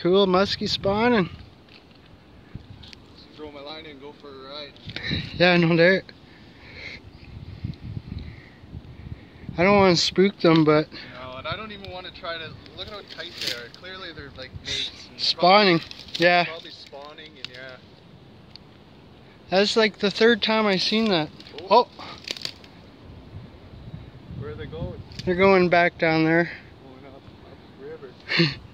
Cool, muskie spawning. Throw my line and go for a ride. Yeah, no doubt. I don't want to spook them, but No, and I don't even want to try to look at how tight they are. Clearly they're like mates. spawning. Probably, Yeah, probably spawning and yeah. that's like the third time I've seen that. Oh, Where are they going? they're going back down there. Going up, up river.